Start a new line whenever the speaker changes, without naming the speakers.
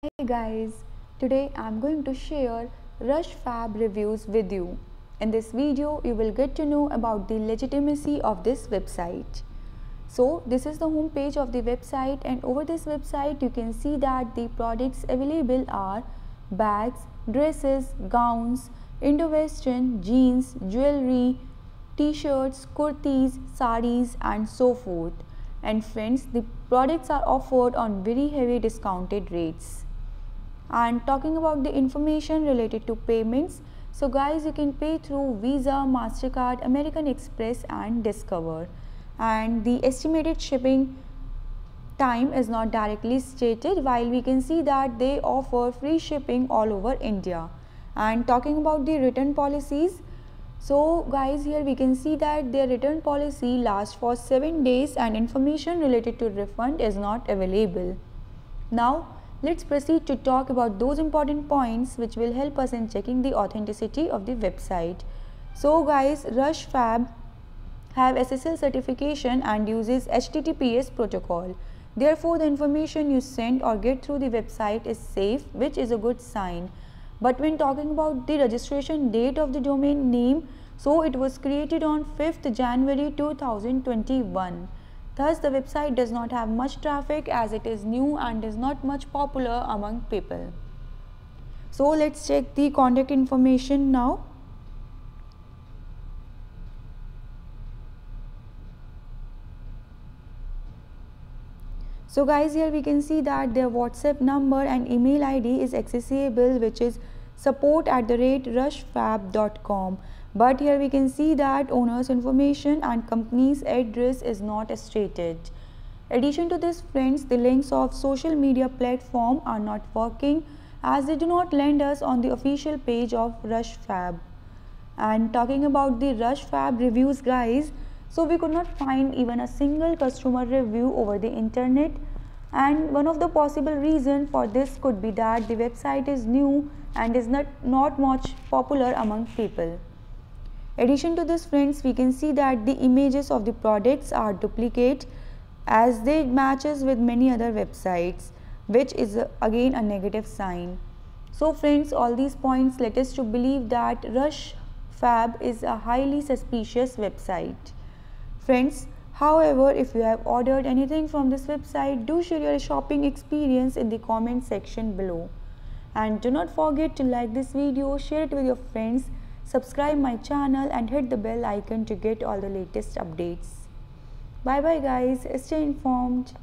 Hey guys, today I'm going to share Rush Fab reviews with you. In this video, you will get to know about the legitimacy of this website. So, this is the home page of the website and over this website you can see that the products available are bags, dresses, gowns, Indo-Western, jeans, jewelry, t-shirts, kurtis, saris and so forth. And friends, the products are offered on very heavy discounted rates and talking about the information related to payments so guys you can pay through visa mastercard american express and discover. And the estimated shipping time is not directly stated while we can see that they offer free shipping all over india. And talking about the return policies so guys here we can see that their return policy lasts for 7 days and information related to refund is not available. Now Let's proceed to talk about those important points which will help us in checking the authenticity of the website. So guys, Rushfabb have SSL certification and uses HTTPS protocol. Therefore, the information you send or get through the website is safe, which is a good sign. But when talking about the registration date of the domain name, so it was created on 5th January 2021. Thus, the website does not have much traffic as it is new and is not much popular among people. So, let's check the contact information now. So guys here we can see that their WhatsApp number and email ID is accessible which is support at the rate rushfabb.com but here we can see that owner's information and company's address is not stated. Addition to this friends, the links of social media platform are not working as they do not land us on the official page of Rushfabb. And talking about the Rushfabb reviews guys, so we could not find even a single customer review over the internet and one of the possible reason for this could be that the website is new and is not, not much popular among people. Addition to this friends, we can see that the images of the products are duplicate as they matches with many other websites which is a, again a negative sign. So friends, all these points let us to believe that Rush Fab is a highly suspicious website. Friends, however, if you have ordered anything from this website, do share your shopping experience in the comment section below. And do not forget to like this video, share it with your friends subscribe my channel and hit the bell icon to get all the latest updates. Bye bye guys. Stay informed